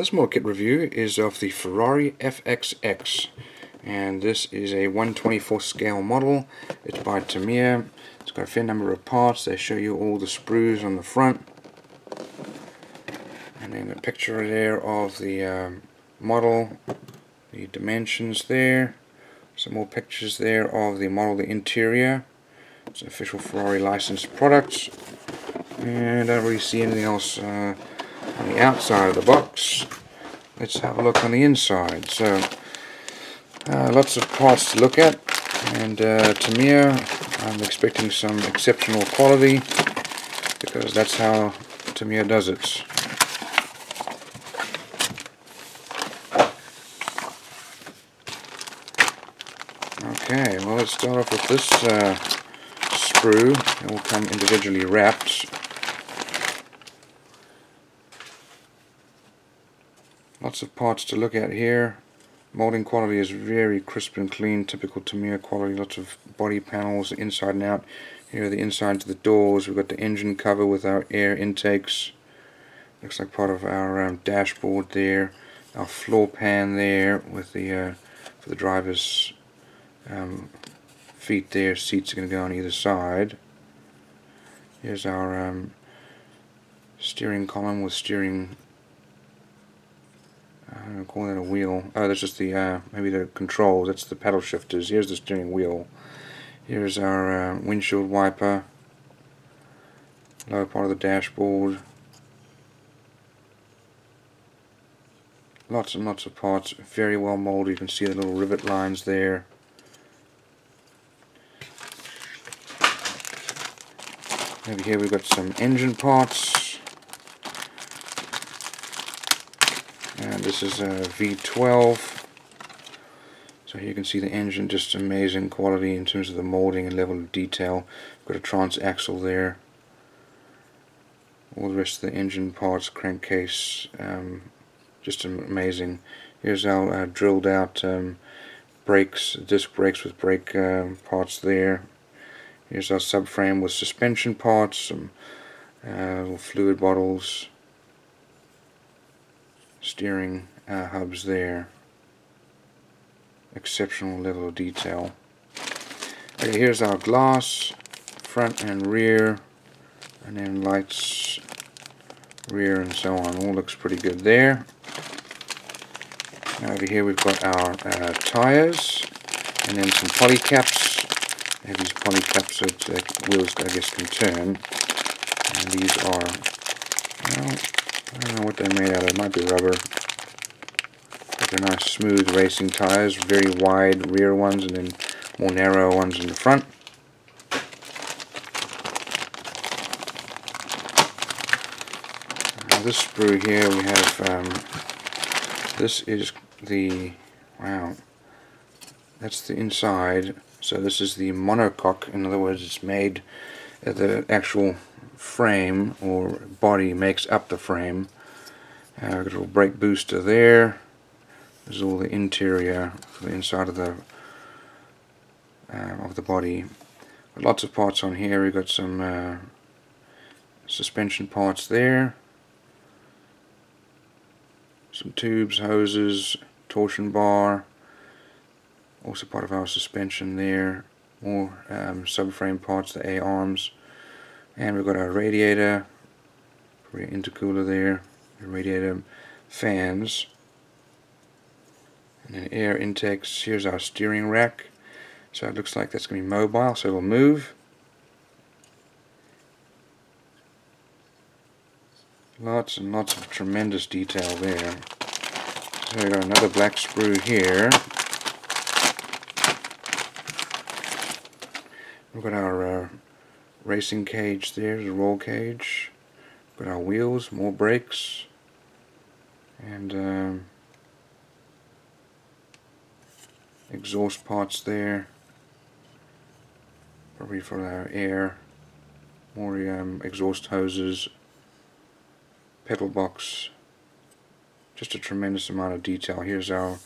this model kit review is of the Ferrari FXX and this is a 124 scale model. It's by Tamiya. It's got a fair number of parts. They show you all the sprues on the front and then a picture there of the um, model, the dimensions there, some more pictures there of the model, the interior. It's an official Ferrari licensed product and I don't really see anything else uh, on the outside of the box. Let's have a look on the inside. So, uh, lots of parts to look at, and uh, Tamiya, I'm expecting some exceptional quality because that's how Tamiya does it. Okay, well let's start off with this uh, sprue. It will come individually wrapped. Lots of parts to look at here. Molding quality is very crisp and clean, typical Tamiya quality. Lots of body panels inside and out. Here are the insides of the doors. We've got the engine cover with our air intakes. Looks like part of our um, dashboard there. Our floor pan there with the uh, for the driver's um, feet there. Seats are going to go on either side. Here's our um, steering column with steering I'm call that a wheel. Oh, that's just the, uh, maybe the controls. That's the pedal shifters. Here's the steering wheel. Here's our uh, windshield wiper. Lower part of the dashboard. Lots and lots of parts. Very well molded. You can see the little rivet lines there. Over here we've got some engine parts. and this is a V12 so here you can see the engine just amazing quality in terms of the molding and level of detail. Got a transaxle there. All the rest of the engine parts crankcase um, just amazing. Here's our uh, drilled out um, brakes disc brakes with brake uh, parts there. Here's our subframe with suspension parts some uh, fluid bottles steering uh, hubs there. Exceptional level of detail. Okay, here's our glass, front and rear, and then lights, rear and so on. All looks pretty good there. Now over here we've got our uh, tires, and then some poly caps. Have these poly caps that wheels, I guess, can turn. And these are, well, I don't know what they're made out of. It might be rubber. But they're nice smooth racing tires. Very wide rear ones and then more narrow ones in the front. Now this sprue here we have, um, this is the, wow, that's the inside. So this is the monocoque. In other words, it's made, the actual frame or body makes up the frame. Uh, got a little brake booster there. There's all the interior, the inside of the uh, of the body. Got lots of parts on here. We've got some uh, suspension parts there. Some tubes, hoses, torsion bar. Also part of our suspension there. More um, subframe parts, the A-arms and we've got our radiator intercooler there radiator fans. And then air intakes here's our steering rack. So it looks like that's going to be mobile so it'll move. Lots and lots of tremendous detail there. So we've got another black sprue here. We've got our uh, racing cage there's a roll cage got our wheels more brakes and um, exhaust parts there probably for our air more um, exhaust hoses pedal box just a tremendous amount of detail. Here's our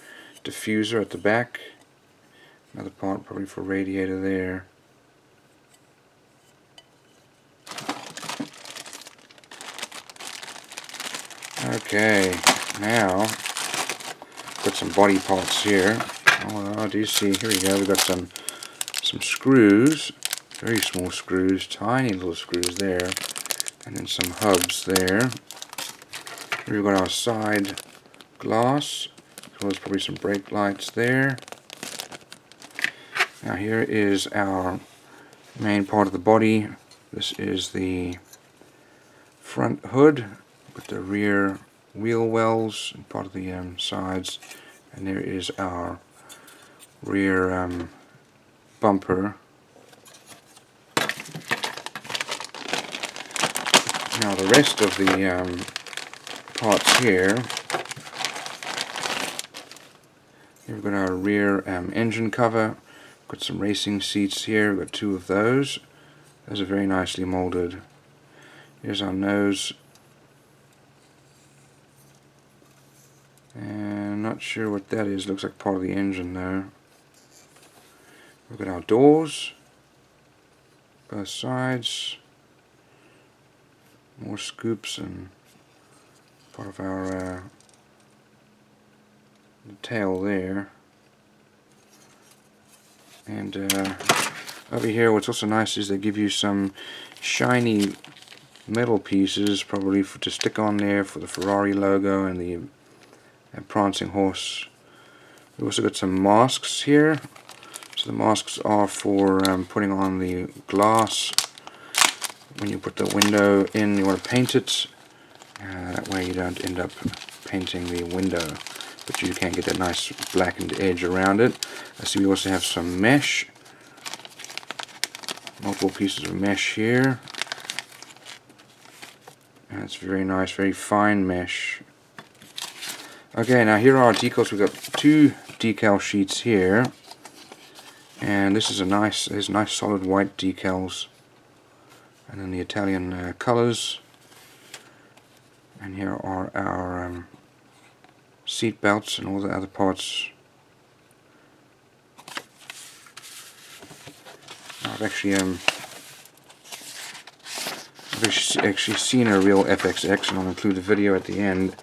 diffuser at the back another part probably for radiator there Okay, now, got some body parts here. Oh, do you see? Here we go. We've got some some screws, very small screws, tiny little screws there, and then some hubs there. Here we've got our side glass, as well probably some brake lights there. Now here is our main part of the body. This is the front hood with the rear wheel wells and part of the um, sides. And there is our rear um, bumper. Now the rest of the um, parts here here we've got our rear um, engine cover. Got some racing seats here. We've got two of those. Those are very nicely molded. Here's our nose And not sure what that is. Looks like part of the engine though. Look at our doors. Both sides. More scoops and part of our uh, tail there. And uh, over here what's also nice is they give you some shiny metal pieces probably for, to stick on there for the Ferrari logo and the prancing horse. We also got some masks here. So the masks are for um, putting on the glass. When you put the window in, you want to paint it. Uh, that way you don't end up painting the window. But you can get that nice blackened edge around it. I see we also have some mesh. Multiple pieces of mesh here. It's very nice, very fine mesh. Okay, now here are our decals. We've got two decal sheets here. And this is a nice, there's nice solid white decals. And then the Italian uh, colors. And here are our um, seat belts and all the other parts. I've actually um, I've actually seen a real FXX and I'll include a video at the end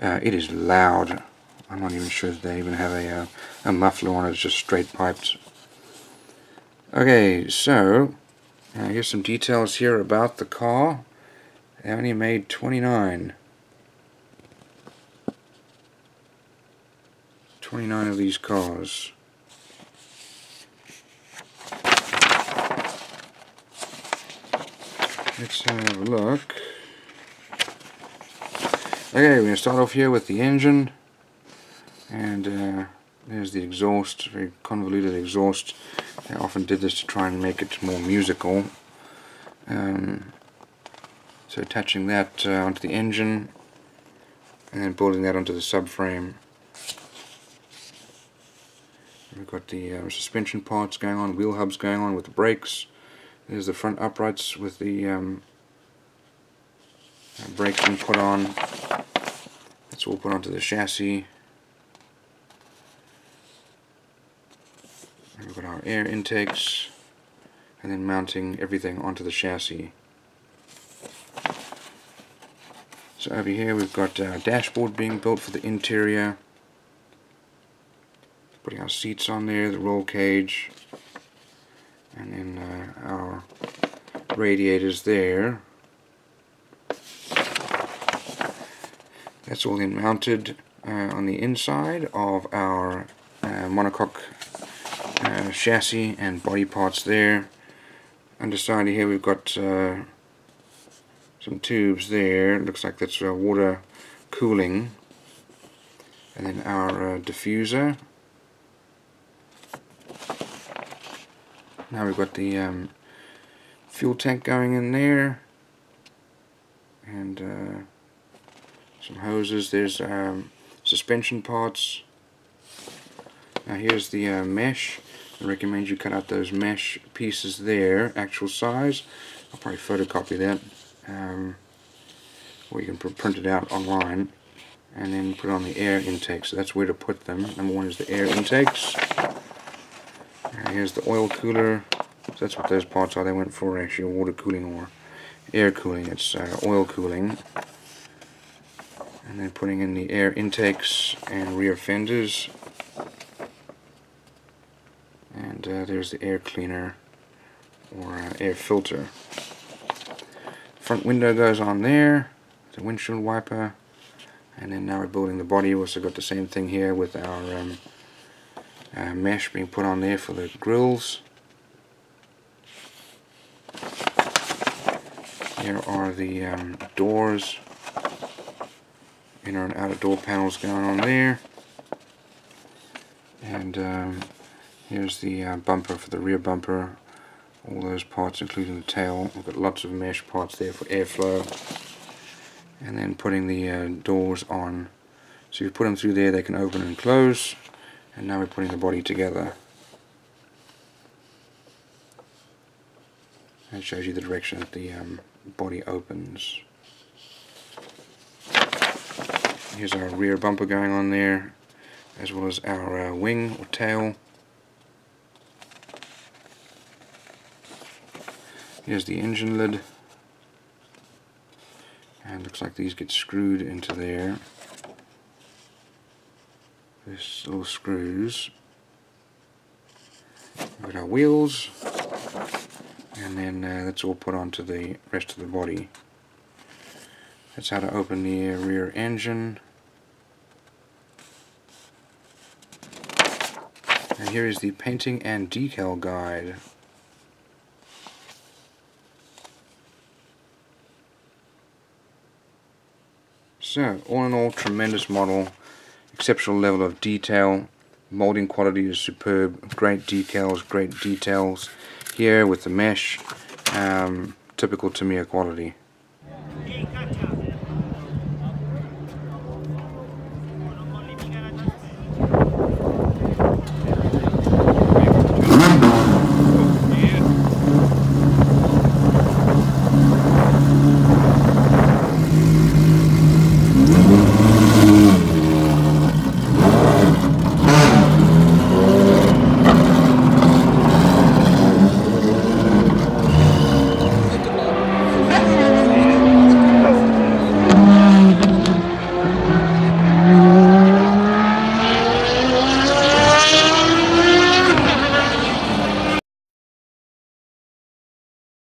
uh, it is loud. I'm not even sure they even have a, uh, a muffler on it, it's just straight piped. Okay, so, uh, here's some details here about the car. They only made 29. 29 of these cars. Let's have a look. Okay, we're going to start off here with the engine. And uh, there's the exhaust, very convoluted exhaust. I often did this to try and make it more musical. Um, so attaching that uh, onto the engine and then bolting that onto the subframe. We've got the uh, suspension parts going on, wheel hubs going on with the brakes. There's the front uprights with the um, brakes being put on. That's all put onto the chassis. We've got our air intakes and then mounting everything onto the chassis. So over here we've got our dashboard being built for the interior. Putting our seats on there, the roll cage, and then uh, our radiators there. That's all then mounted uh, on the inside of our uh, monocoque uh, chassis and body parts there. Underside here we've got uh, some tubes there. Looks like that's uh, water cooling. And then our uh, diffuser. Now we've got the um, fuel tank going in there. And some hoses, there's um, suspension parts. Now here's the uh, mesh. I recommend you cut out those mesh pieces there, actual size. I'll probably photocopy that. Um, or you can print it out online and then put on the air intakes. So that's where to put them. Number one is the air intakes. And here's the oil cooler. So that's what those parts are. They went for actually water cooling or air cooling. It's uh, oil cooling and then putting in the air intakes and rear fenders. And uh, there's the air cleaner or uh, air filter. Front window goes on there the windshield wiper. And then now we're building the body. We also got the same thing here with our um, uh, mesh being put on there for the grills. Here are the um, doors inner and outer door panels going on there. And um, here's the uh, bumper for the rear bumper. All those parts including the tail we've got lots of mesh parts there for airflow. And then putting the uh, doors on. So you put them through there they can open and close. And now we're putting the body together. It shows you the direction that the um, body opens here's our rear bumper going on there as well as our uh, wing or tail. Here's the engine lid. And looks like these get screwed into there. This little screws. We've got our wheels. And then uh, that's all put onto the rest of the body. That's how to open the rear engine and here is the painting and decal guide. So, all in all, tremendous model, exceptional level of detail, molding quality is superb, great decals, great details. Here with the mesh, um, typical Tamiya quality.